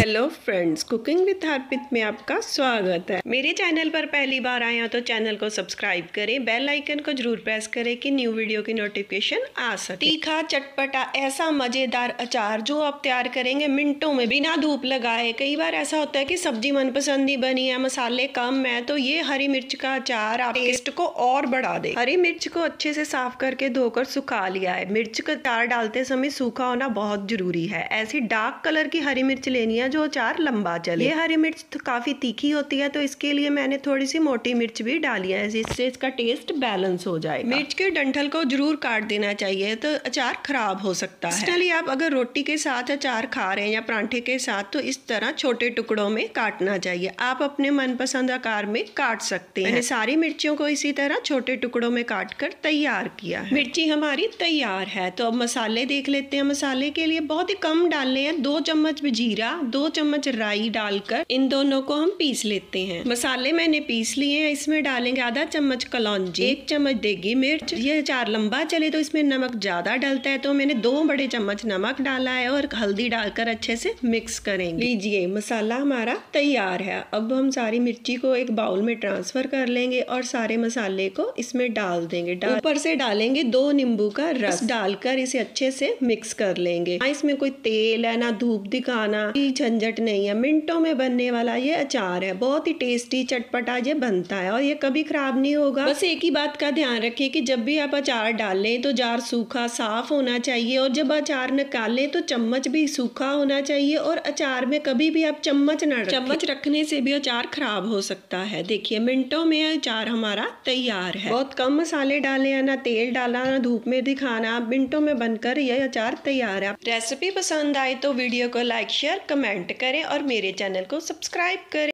Hello friends cooking with Harpit में आपका स्वागत है। मेरे चैनल पर पहली बार आए हो तो चैनल को सब्सक्राइब करें बेल आइकन को ज़रूर प्रेस करें कि न्यू वीडियो की नोटिफिकेशन आ सके। तीखा, चटपटा, ऐसा मज़ेदार अचार जो आप तैयार करेंगे, मिनटों में बिना धूप लगाए। कई बार ऐसा होता है कि सब्ज़ी मनपसंद ही बनी है, मसाले कम है तो ये हरी मिर्च का अचार आप टेस्ट को और बढ़ा दे। हरी मिर्च को अच्छे से साफ़ करके धोकर सुखा लिया है। मिर्च का अचार डालते समय सूखा होना बहुत ज़रूरी है। ऐसी डार्क कलर की हरी मिर्च लेनी है जो अचार लंबा चले ये हरी मिर्च तो काफ़ी तीखी होती है तो इसके लिए मैंने थोड़ी सी मोटी मिर्च भी डाली है जिससे इसका टेस्ट बैलेंस हो जाए मिर्च के डंठल को ज़रूर काट देना चाहिए तो अचार खराब हो सकता है। चलिए आप अगर रोटी के साथ अचार खा रहे हैं या परांठे के साथ तो इस तरह छोटे टुकड़ों में काटना चाहिए। आप अपने मनपसंद आकार में काट सकते हैं। सारी मिर्चियों को इसी तरह छोटे टुकड़ों में काट कर तैयार किया मिर्ची हमारी तैयार है तो अब मसाले देख लेते हैं। मसाले के लिए बहुत ही कम डालने हैं। दो चम्मच जीरा, दो चम्मच राई डालकर इन दोनों को हम पीस लेते हैं। मसाले मैंने पीस लिए हैं, इसमें डालेंगे आधा चम्मच कलौजी, एक चम्मच देगी मिर्च। ये चार लंबा चले तो इसमें नमक ज़्यादा डलता है तो मैंने दो बड़े चम्मच नमक डाला है और हल्दी डालकर अच्छे से मिक्स करेंगे। लीजिए, मसाला हमारा तैयार है। अब हम सारी मिर्ची को एक बाउल में ट्रांसफ़र कर लेंगे और सारे मसाले को इसमें डाल देंगे। ऊपर से डालेंगे दो नींबू का रस। डालकर इसे अच्छे से मिक्स कर लेंगे। ना इसमें कोई तेल है, ना धूप दिखाना। झंझट नहीं है। मिनटों में बनने वाला ये अचार है। बहुत ही टेस्टी चटपटा ये बनता है और ये कभी खराब नहीं होगा। बस एक ही बात का ध्यान रखिए कि जब भी आप अचार डालें तो जार सूखा साफ़ होना चाहिए और जब अचार निकालें तो चम्मच भी सूखा होना चाहिए और अचार में कभी भी आप चम्मच ना चम्मच रखने से भी अचार खराब हो सकता है। देखिए मिनटों में अचार हमारा तैयार है। बहुत कम मसाले डाले हैं ना तेल डाला ना धूप में दिखाना। मिनटों में बनकर यह अचार तैयार है। रेसिपी पसंद आए तो वीडियो को लाइक शेयर कमेंट करें और मेरे चैनल को सब्सक्राइब करें।